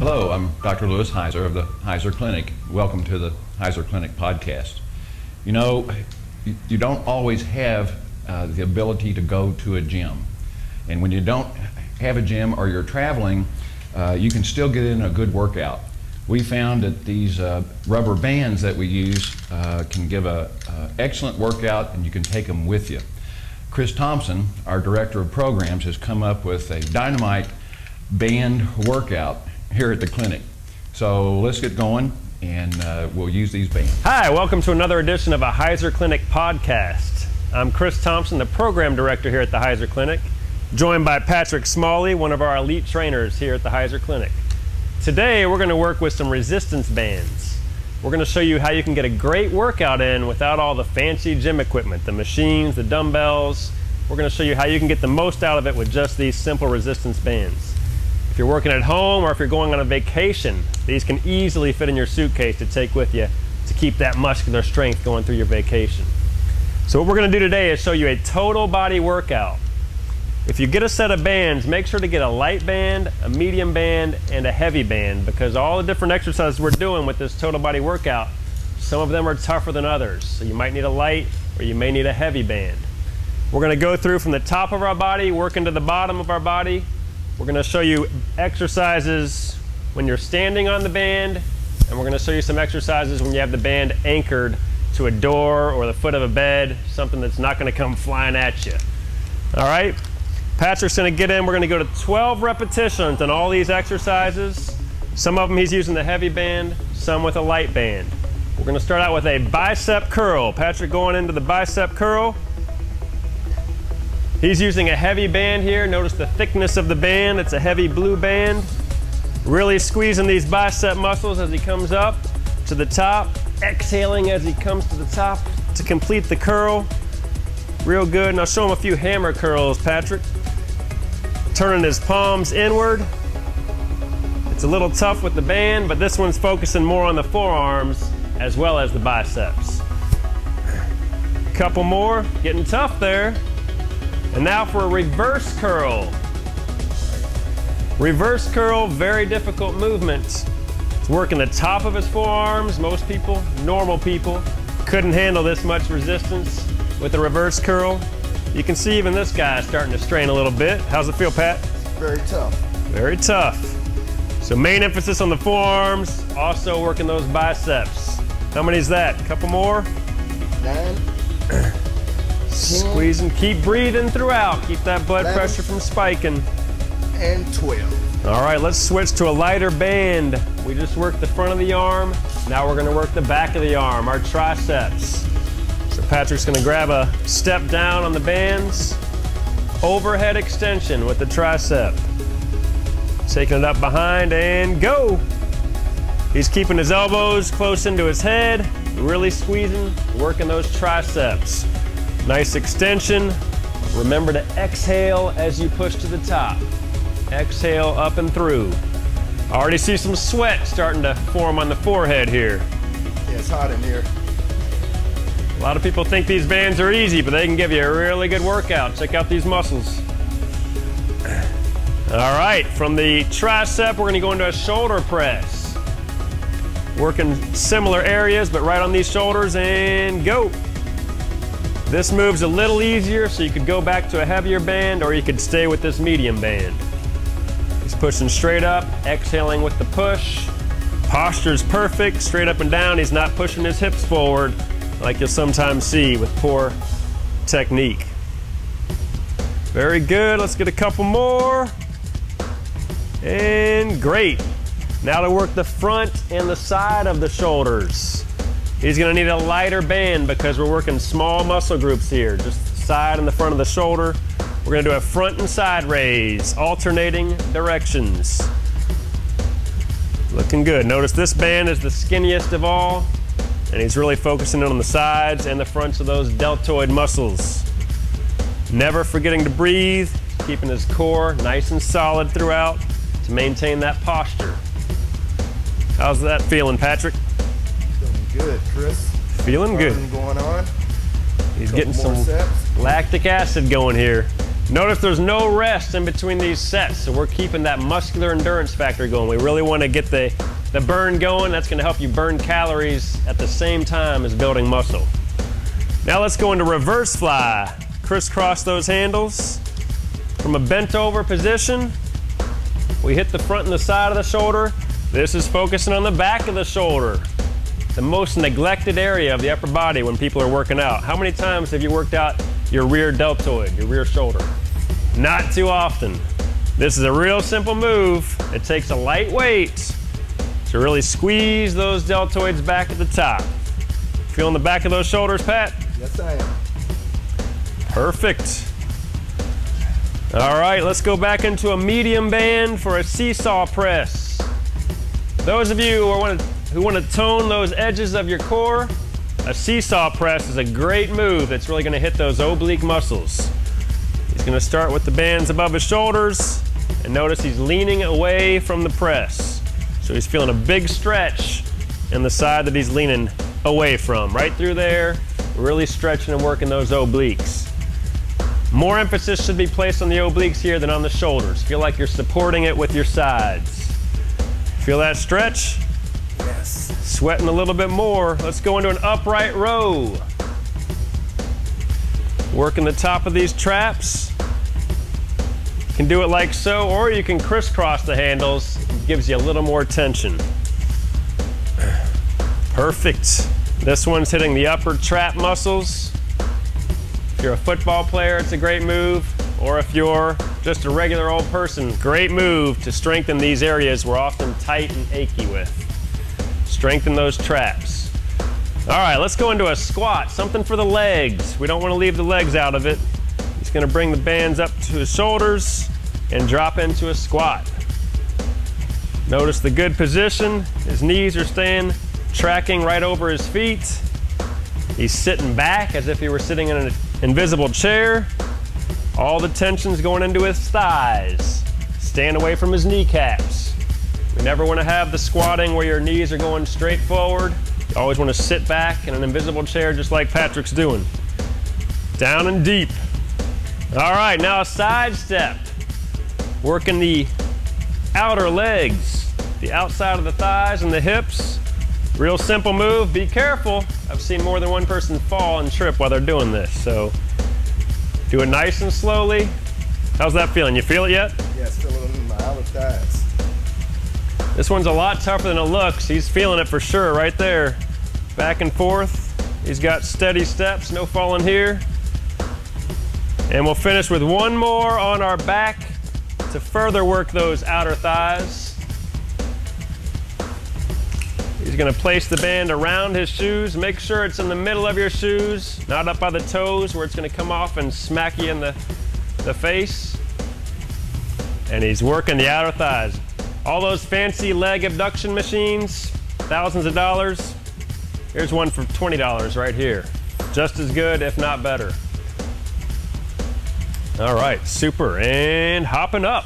Hello, I'm Dr. Lewis Heuser of the Heuser Clinic. Welcome to the Heuser Clinic podcast. You know, you, don't always have uh, the ability to go to a gym. And when you don't have a gym or you're traveling, uh, you can still get in a good workout. We found that these uh, rubber bands that we use uh, can give an excellent workout and you can take them with you. Chris Thompson, our director of programs, has come up with a dynamite band workout here at the clinic. So let's get going and uh, we'll use these bands. Hi, welcome to another edition of a Heuser Clinic podcast. I'm Chris Thompson, the program director here at the Heuser Clinic, joined by Patrick Smalley, one of our elite trainers here at the Heuser Clinic. Today we're going to work with some resistance bands. We're going to show you how you can get a great workout in without all the fancy gym equipment, the machines, the dumbbells. We're going to show you how you can get the most out of it with just these simple resistance bands. If you're working at home or if you're going on a vacation, these can easily fit in your suitcase to take with you to keep that muscular strength going through your vacation. So what we're going to do today is show you a total body workout. If you get a set of bands, make sure to get a light band, a medium band, and a heavy band because all the different exercises we're doing with this total body workout, some of them are tougher than others. So you might need a light or you may need a heavy band. We're going to go through from the top of our body, working to the bottom of our body, we're going to show you exercises when you're standing on the band, and we're going to show you some exercises when you have the band anchored to a door or the foot of a bed, something that's not going to come flying at you. All right? Patrick's going to get in. We're going to go to 12 repetitions on all these exercises. Some of them he's using the heavy band, some with a light band. We're going to start out with a bicep curl. Patrick going into the bicep curl. He's using a heavy band here. Notice the thickness of the band. It's a heavy blue band. Really squeezing these bicep muscles as he comes up to the top. Exhaling as he comes to the top to complete the curl. Real good. And I'll show him a few hammer curls, Patrick. Turning his palms inward. It's a little tough with the band, but this one's focusing more on the forearms as well as the biceps. Couple more. Getting tough there. And now for a reverse curl. Reverse curl, very difficult movement. It's working the top of his forearms. Most people, normal people, couldn't handle this much resistance with a reverse curl. You can see even this guy is starting to strain a little bit. How's it feel, Pat? Very tough. Very tough. So main emphasis on the forearms, also working those biceps. How many is that? A couple more? Nine. Squeezing, keep breathing throughout. Keep that blood 11, pressure from spiking. And 12. All right, let's switch to a lighter band. We just worked the front of the arm. Now we're gonna work the back of the arm, our triceps. So Patrick's gonna grab a step down on the bands. Overhead extension with the tricep. Taking it up behind and go. He's keeping his elbows close into his head, really squeezing, working those triceps. Nice extension. Remember to exhale as you push to the top. Exhale up and through. I already see some sweat starting to form on the forehead here. Yeah, it's hot in here. A lot of people think these bands are easy, but they can give you a really good workout. Check out these muscles. All right, from the tricep, we're gonna go into a shoulder press. Working similar areas, but right on these shoulders and go. This move's a little easier, so you could go back to a heavier band or you could stay with this medium band. He's pushing straight up, exhaling with the push. Posture's perfect, straight up and down. He's not pushing his hips forward like you'll sometimes see with poor technique. Very good, let's get a couple more. And great. Now to work the front and the side of the shoulders. He's gonna need a lighter band because we're working small muscle groups here, just side and the front of the shoulder. We're gonna do a front and side raise, alternating directions. Looking good. Notice this band is the skinniest of all, and he's really focusing on the sides and the fronts of those deltoid muscles. Never forgetting to breathe, keeping his core nice and solid throughout to maintain that posture. How's that feeling, Patrick? Chris. Feeling good. Going on. He's getting some sets. lactic acid going here. Notice there's no rest in between these sets, so we're keeping that muscular endurance factor going. We really want to get the, the burn going. That's going to help you burn calories at the same time as building muscle. Now let's go into reverse fly. Crisscross those handles. From a bent over position, we hit the front and the side of the shoulder. This is focusing on the back of the shoulder, the most neglected area of the upper body when people are working out. How many times have you worked out your rear deltoid, your rear shoulder? Not too often. This is a real simple move. It takes a light weight to really squeeze those deltoids back at the top. Feeling the back of those shoulders, Pat? Yes, I am. Perfect. All right, let's go back into a medium band for a seesaw press. Those of you who want to, who want to tone those edges of your core, a seesaw press is a great move that's really going to hit those oblique muscles. He's going to start with the bands above his shoulders, and notice he's leaning away from the press. So he's feeling a big stretch in the side that he's leaning away from. Right through there, really stretching and working those obliques. More emphasis should be placed on the obliques here than on the shoulders. Feel like you're supporting it with your sides. Feel that stretch? Yes. Sweating a little bit more. Let's go into an upright row. Working the top of these traps. You can do it like so, or you can crisscross the handles. It gives you a little more tension. Perfect. This one's hitting the upper trap muscles. If you're a football player, it's a great move. Or if you're just a regular old person, great move to strengthen these areas we're often tight and achy with. Strengthen those traps. All right, let's go into a squat, something for the legs. We don't want to leave the legs out of it. He's going to bring the bands up to his shoulders and drop into a squat. Notice the good position. His knees are staying tracking right over his feet. He's sitting back as if he were sitting in an invisible chair. All the tension's going into his thighs. Staying away from his kneecaps. We never want to have the squatting where your knees are going straight forward. You always want to sit back in an invisible chair just like Patrick's doing. Down and deep. All right, now a side step. Working the outer legs, the outside of the thighs and the hips. Real simple move, be careful. I've seen more than one person fall and trip while they're doing this, so do it nice and slowly. How's that feeling? You feel it yet? Yeah, still in my outer thighs. This one's a lot tougher than it looks. He's feeling it for sure right there. Back and forth. He's got steady steps, no falling here. And we'll finish with one more on our back to further work those outer thighs. He's gonna place the band around his shoes. Make sure it's in the middle of your shoes, not up by the toes where it's gonna come off and smack you in the, the face. And he's working the outer thighs. All those fancy leg abduction machines, thousands of dollars. Here's one for $20 right here. Just as good, if not better. All right, super, and hopping up.